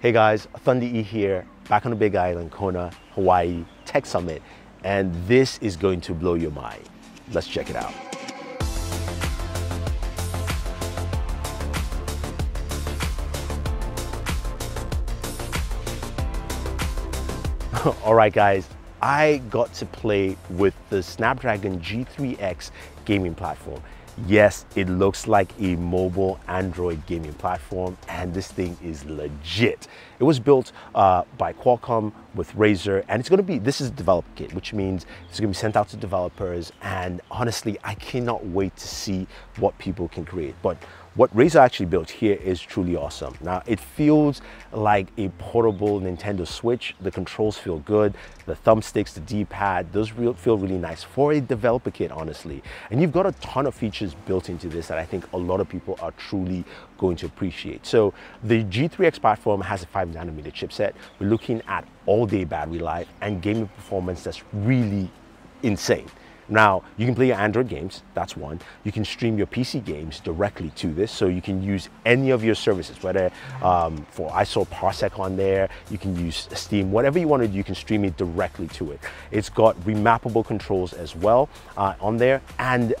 Hey guys, Thunder E here, back on the Big Island, Kona, Hawaii Tech Summit, and this is going to blow your mind. Let's check it out. All right guys, I got to play with the Snapdragon G3X gaming platform. Yes, it looks like a mobile Android gaming platform and this thing is legit. It was built uh, by Qualcomm with Razer and it's gonna be, this is a developer kit, which means it's gonna be sent out to developers and honestly, I cannot wait to see what people can create. But what Razer actually built here is truly awesome. Now, it feels like a portable Nintendo Switch. The controls feel good. The thumbsticks, the D-pad, those feel really nice for a developer kit, honestly. And you've got a ton of features built into this that I think a lot of people are truly going to appreciate. So the G3X platform has a five nanometer chipset. We're looking at all day battery life and gaming performance that's really insane. Now, you can play your Android games, that's one. You can stream your PC games directly to this, so you can use any of your services, whether um, for, I saw Parsec on there, you can use Steam, whatever you want to do, you can stream it directly to it. It's got remappable controls as well uh, on there, and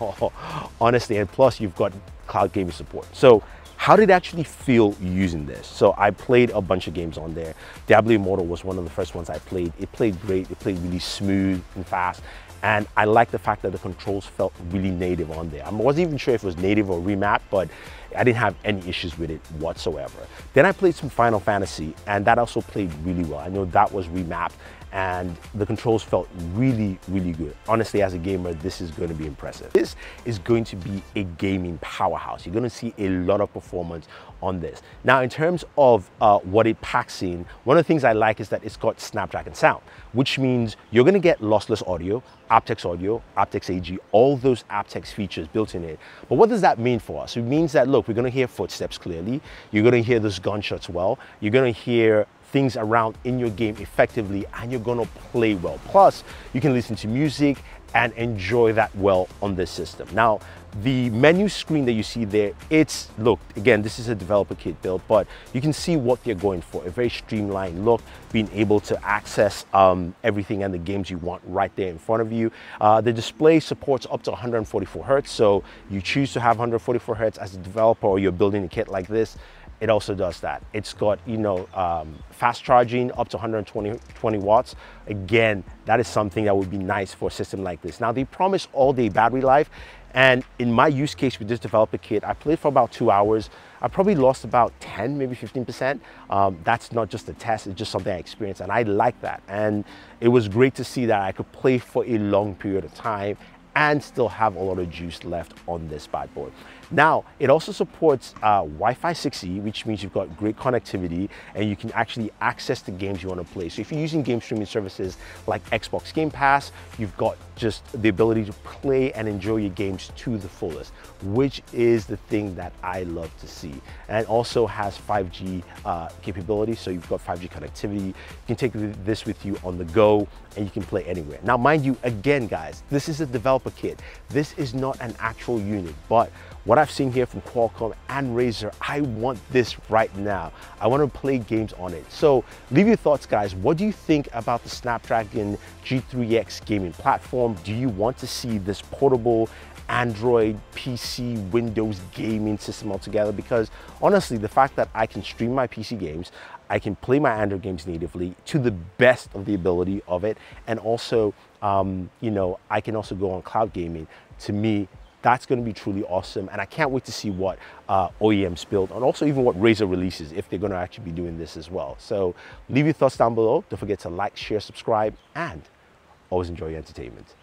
Oh, honestly, and plus you've got cloud gaming support. So how did it actually feel using this? So I played a bunch of games on there. Diablo Immortal was one of the first ones I played. It played great, it played really smooth and fast. And I like the fact that the controls felt really native on there. I wasn't even sure if it was native or remap, but I didn't have any issues with it whatsoever. Then I played some Final Fantasy and that also played really well. I know that was remapped and the controls felt really, really good. Honestly, as a gamer, this is going to be impressive. This is going to be a gaming powerhouse. You're going to see a lot of performance on this. Now, in terms of uh, what it packs in, one of the things I like is that it's got Snapdragon sound, which means you're going to get lossless audio, aptX audio, aptX AG, all those aptX features built in it. But what does that mean for us? It means that, look, we're going to hear footsteps clearly. You're going to hear those gunshots well. You're going to hear things around in your game effectively and you're gonna play well. Plus, you can listen to music and enjoy that well on this system. Now, the menu screen that you see there, it's, look, again, this is a developer kit build, but you can see what they're going for, a very streamlined look, being able to access um, everything and the games you want right there in front of you. Uh, the display supports up to 144 Hertz, so you choose to have 144 Hertz as a developer or you're building a kit like this, it also does that. It's got, you know, um, fast charging up to 120 20 watts. Again, that is something that would be nice for a system like this. Now, they promise all day battery life. And in my use case with this developer kit, I played for about two hours. I probably lost about 10, maybe 15%. Um, that's not just a test, it's just something I experienced and I like that. And it was great to see that I could play for a long period of time and still have a lot of juice left on this bad boy. Now, it also supports uh, Wi-Fi 6E, which means you've got great connectivity and you can actually access the games you want to play. So if you're using game streaming services like Xbox Game Pass, you've got just the ability to play and enjoy your games to the fullest, which is the thing that I love to see. And it also has 5G uh, capability, so you've got 5G connectivity. You can take this with you on the go and you can play anywhere. Now, mind you, again, guys, this is a developer kit. This is not an actual unit, but what I've seen here from Qualcomm and Razer, I want this right now. I want to play games on it. So leave your thoughts, guys. What do you think about the Snapdragon G3X gaming platform? Do you want to see this portable Android, PC, Windows gaming system altogether because honestly, the fact that I can stream my PC games, I can play my Android games natively to the best of the ability of it, and also, um, you know, I can also go on cloud gaming. To me, that's going to be truly awesome. And I can't wait to see what uh, OEMs build and also even what Razer releases if they're going to actually be doing this as well. So leave your thoughts down below. Don't forget to like, share, subscribe, and always enjoy your entertainment.